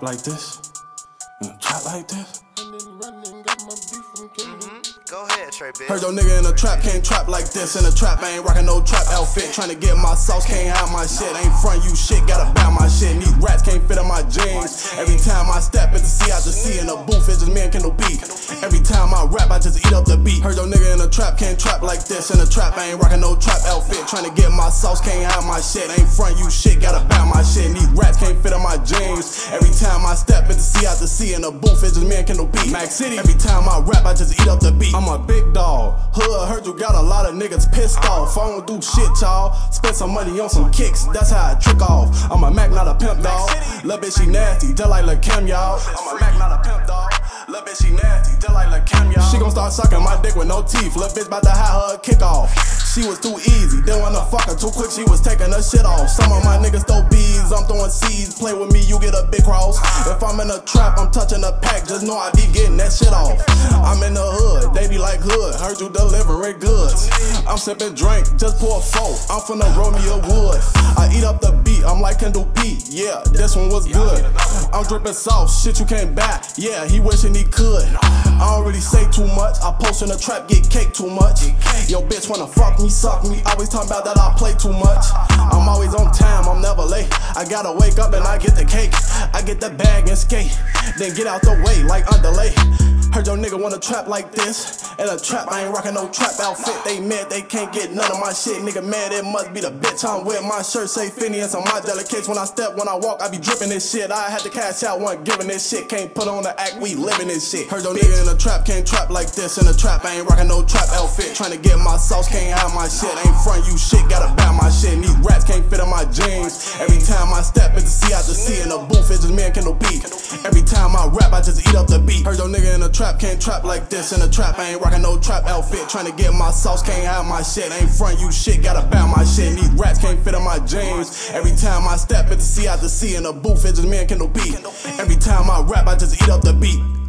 like this? A like this? Go ahead, Trey Big. Heard your nigga in a trap, can't trap like this. In a trap, I ain't rockin' no trap outfit. Tryna get my sauce, can't have my shit. Ain't front you shit, gotta buy my shit. These rats can't fit in my jeans. Every time I step, it's a C out the C in the booth, it's just me and Kendall B. Every time I rap, I just eat up the beat. Heard your nigga in a trap, can't trap like this. In a trap, I ain't rockin' no trap outfit. Tryna get my sauce, can't have my shit. Ain't front you shit, gotta buy my shit. These rats can't fit in my jeans. Every time I step, a C out the C in the booth, it's just me and Kendall B. Mac City. Every time I rap, I just eat up the beat. I'm a big dog. Hood, heard you got a lot of niggas pissed off. I don't do shit, y'all. Spend some money on some kicks, that's how I trick off. I'm a Mac, not a pimp dog. Lil' bitch, she nasty, just like Lil' Kim, y'all. I'm a Mac, not a pimp dog. Lil' bitch, she nasty, just like Lil' Kim, y'all. She gon' start sucking my dick with no teeth. Lil' bitch, bout to have her kick off. She was too easy, didn't wanna fuck her too quick, she was taking her shit off. Some of my niggas throw bees, Play with me, you get a big cross. If I'm in a trap, I'm touching a pack, just know I be getting that shit off. I'm in the hood, they be like hood, heard you delivering goods. I'm sipping drink, just pour a four, I'm finna roll me a wood. I eat up the beat, I'm like Kendall P, yeah, this one was good. I'm dripping sauce, shit you can't buy, yeah, he wishing he could. Say too much, I post in the trap, get cake too much. Yo, bitch wanna fuck me, suck me, always talking about that I play too much. I'm always on time, I'm never late. I gotta wake up and I get the cake. I get the bag and skate, then get out the way like underlay. Heard your nigga wanna trap like this. In a trap, I ain't rockin' no trap outfit. They mad, they can't get none of my shit. Nigga mad, it must be the bitch I'm with. My shirt say Phineas on my delicates. When I step, when I walk, I be dripping this shit. I had to cash out, one giving this shit. Can't put on the act, we living this shit. Heard your nigga in a trap, can't trap like this. In a trap, I ain't rockin' no trap outfit. Tryna get my sauce, can't have my shit. Ain't front you shit, gotta buy my shit. These rats can't fit in my jeans. Every time I step, it's a C out the C in the booth, it's just me and just eat up the beat. Heard your nigga in a trap, can't trap like this. In a trap, I ain't rockin' no trap outfit. Tryna get my sauce, can't have my shit. Ain't front you shit, gotta buy my shit. These rats can't fit in my jeans. Every time I step, it's a C out the C in the booth, it's just me and Kendall B. Every time I rap, I just eat up the beat.